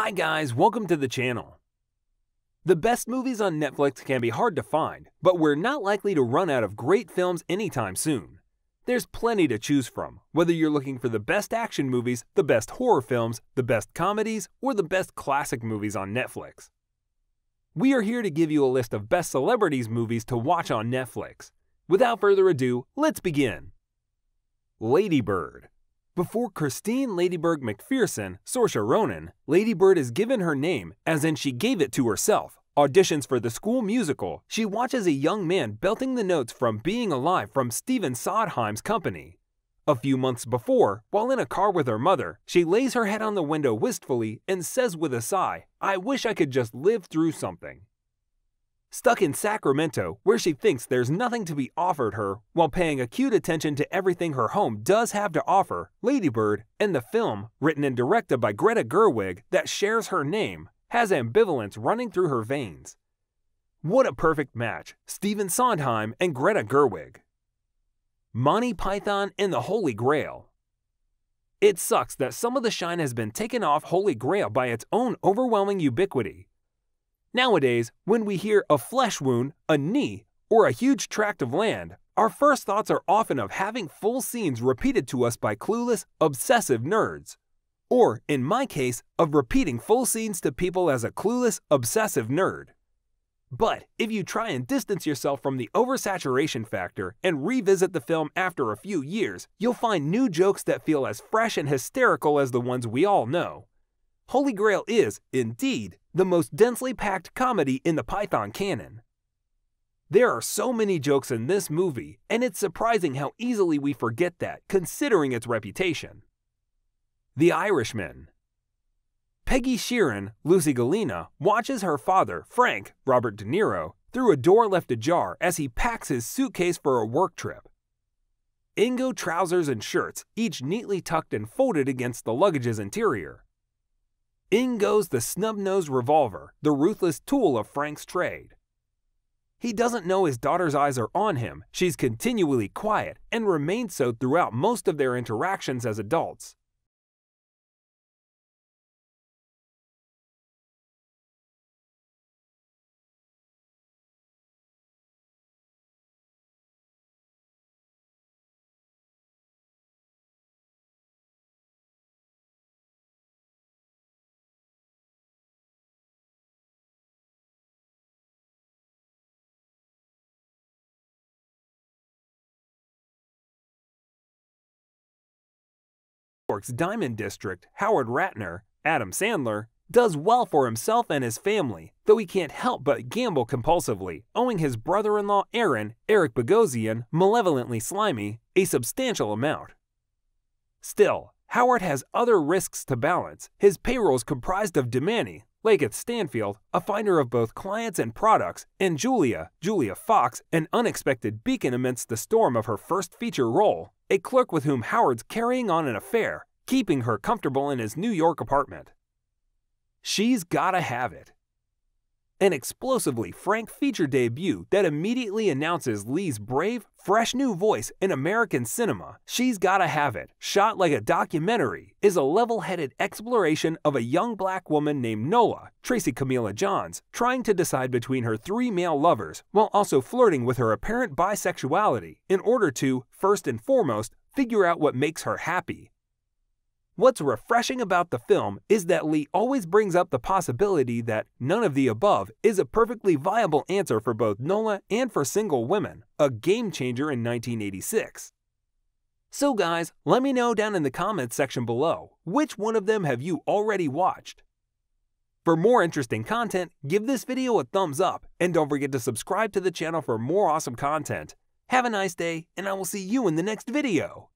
Hi guys, welcome to the channel. The best movies on Netflix can be hard to find, but we're not likely to run out of great films anytime soon. There's plenty to choose from, whether you're looking for the best action movies, the best horror films, the best comedies, or the best classic movies on Netflix. We are here to give you a list of best celebrities movies to watch on Netflix. Without further ado, let's begin. Lady Bird before Christine Ladybird McPherson, Saoirse Ronan, Ladybird is given her name, as in she gave it to herself. Auditions for the school musical, she watches a young man belting the notes from Being Alive from Stephen Sondheim's company. A few months before, while in a car with her mother, she lays her head on the window wistfully and says with a sigh, I wish I could just live through something. Stuck in Sacramento, where she thinks there's nothing to be offered her, while paying acute attention to everything her home does have to offer, Ladybird, and the film, written and directed by Greta Gerwig, that shares her name, has ambivalence running through her veins. What a perfect match, Stephen Sondheim and Greta Gerwig. Monty Python and the Holy Grail. It sucks that some of the shine has been taken off Holy Grail by its own overwhelming ubiquity. Nowadays, when we hear a flesh wound, a knee, or a huge tract of land, our first thoughts are often of having full scenes repeated to us by clueless, obsessive nerds. Or, in my case, of repeating full scenes to people as a clueless, obsessive nerd. But if you try and distance yourself from the oversaturation factor and revisit the film after a few years, you'll find new jokes that feel as fresh and hysterical as the ones we all know. Holy Grail is, indeed, the most densely packed comedy in the Python canon. There are so many jokes in this movie, and it's surprising how easily we forget that, considering its reputation. The Irishman. Peggy Sheeran, Lucy Gallina, watches her father, Frank, Robert De Niro, through a door left ajar as he packs his suitcase for a work trip. Ingo trousers and shirts, each neatly tucked and folded against the luggage's interior. In goes the snub-nosed revolver, the ruthless tool of Frank's trade. He doesn't know his daughter's eyes are on him, she's continually quiet, and remains so throughout most of their interactions as adults. York's Diamond District, Howard Ratner, Adam Sandler, does well for himself and his family, though he can't help but gamble compulsively, owing his brother in law Aaron, Eric Bogosian, malevolently slimy, a substantial amount. Still, Howard has other risks to balance. His payroll is comprised of Demany, Lakeith Stanfield, a finder of both clients and products, and Julia, Julia Fox, an unexpected beacon amidst the storm of her first feature role, a clerk with whom Howard's carrying on an affair, keeping her comfortable in his New York apartment. She's gotta have it an explosively frank feature debut that immediately announces Lee's brave, fresh new voice in American cinema. She's Gotta Have It, shot like a documentary, is a level headed exploration of a young black woman named Nola, Tracy Camilla Johns, trying to decide between her three male lovers while also flirting with her apparent bisexuality in order to, first and foremost, figure out what makes her happy. What's refreshing about the film is that Lee always brings up the possibility that none of the above is a perfectly viable answer for both Nola and for single women, a game changer in 1986. So guys, let me know down in the comments section below, which one of them have you already watched? For more interesting content, give this video a thumbs up and don't forget to subscribe to the channel for more awesome content. Have a nice day, and I will see you in the next video.